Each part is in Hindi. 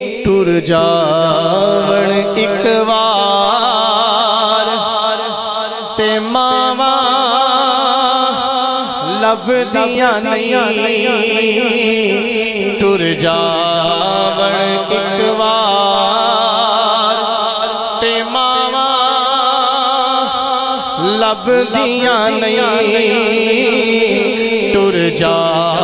ਟੁਰ ਜਾਵਣ ਇੱਕ ਵਾਰ ਤੇ ਮਾਵਾ ਲੱਭਦੀਆਂ ਨਹੀਂ। ਟੁਰ ਜਾਵਣ ਇੱਕ ਵਾਰ ਤੇ ਮਾਵਾ ਲੱਭਦੀਆਂ ਨਹੀਂ। ਟੁਰ ਜਾਵਣ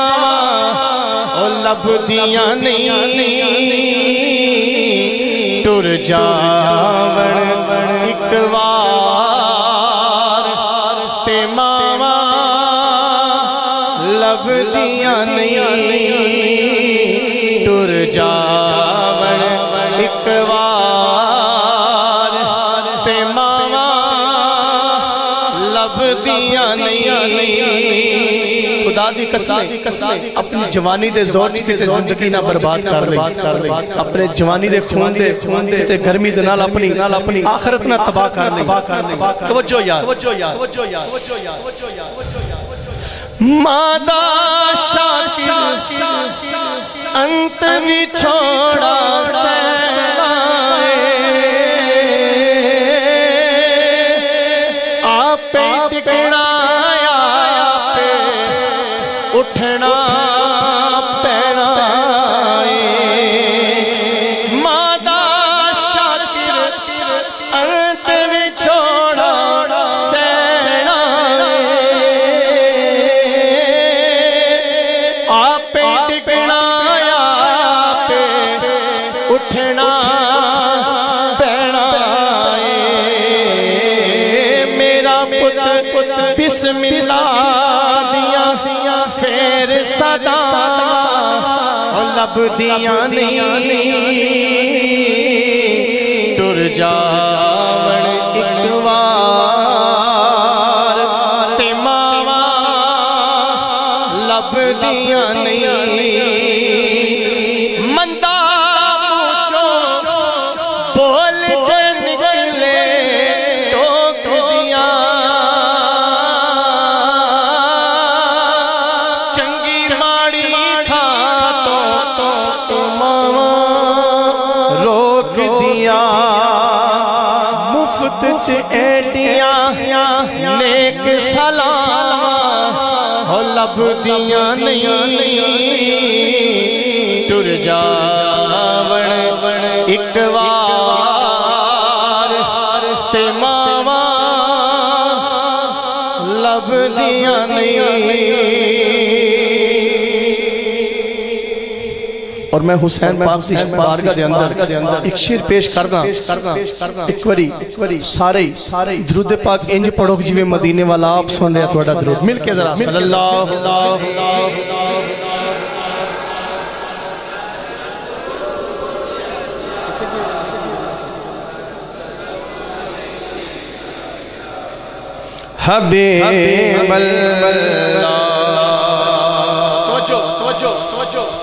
रब दिया नहीं। टुर जावण एक ते मावा लब दिया नहीं। टुर जावण एक बार ते मावा लब दिया नहीं। खुदा दी कसम अपनी जवानी दे ज़ोर च किते ज़िंदगी ना बर्बाद कर ले। अपने जवानी दे खून दे खून दे ते गर्मी दे नाल अपनी नाल अपनी। आखिरत ना तबाह कर ले। तवज्जो यार। तवज्जो यार। तवज्जो यार। तवज्जो यार। तवज्जो यार। मादा शाकिर अंत भी छोड़ा आपे टिकना आपे पुत बिस्मिल्लाह दिया फेर सदा। लभदियाँ नहीं टुर जावण एडियाँ नेक सलाम हो लभदियाँ नहीं। टुर जावण एक वार ते मावा लभदियाँ नहीं। और मैं हुसैन पाक की बारगाह के अंदर एक शेर पेश करदा एक बारी एक बारी सारे सारे दरूद पाक इंज पढ़ो कि जिवें मदीने वाला आप सुन रहा ਤੁਹਾਡਾ दरूद मिल के जरा सल्लल्लाहु अलैहि हबीब अल्लाह तवज्जो तवज्जो तवज्जो तवज्जो